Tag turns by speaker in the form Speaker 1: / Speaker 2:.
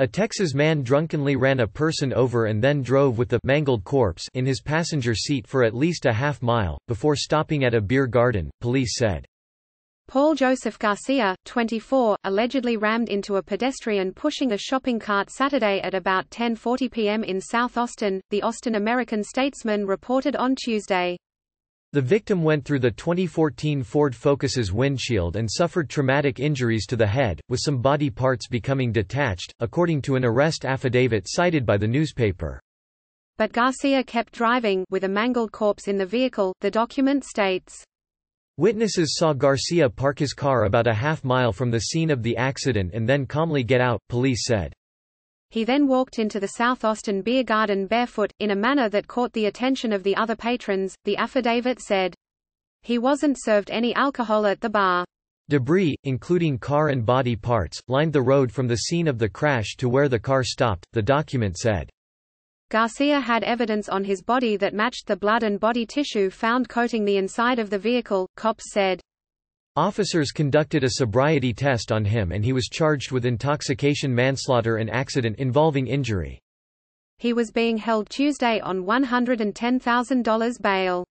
Speaker 1: A Texas man drunkenly ran a person over and then drove with the mangled corpse in his passenger seat for at least a half mile, before stopping at a beer garden, police said.
Speaker 2: Paul Joseph Garcia, 24, allegedly rammed into a pedestrian pushing a shopping cart Saturday at about 10.40 p.m. in South Austin, the Austin American-Statesman reported on Tuesday.
Speaker 1: The victim went through the 2014 Ford Focus's windshield and suffered traumatic injuries to the head, with some body parts becoming detached, according to an arrest affidavit cited by the newspaper.
Speaker 2: But Garcia kept driving with a mangled corpse in the vehicle, the document states.
Speaker 1: Witnesses saw Garcia park his car about a half mile from the scene of the accident and then calmly get out, police said.
Speaker 2: He then walked into the South Austin Beer Garden barefoot, in a manner that caught the attention of the other patrons, the affidavit said. He wasn't served any alcohol at the bar.
Speaker 1: Debris, including car and body parts, lined the road from the scene of the crash to where the car stopped, the document said.
Speaker 2: Garcia had evidence on his body that matched the blood and body tissue found coating the inside of the vehicle, cops said.
Speaker 1: Officers conducted a sobriety test on him and he was charged with intoxication manslaughter and accident involving injury.
Speaker 2: He was being held Tuesday on $110,000 bail.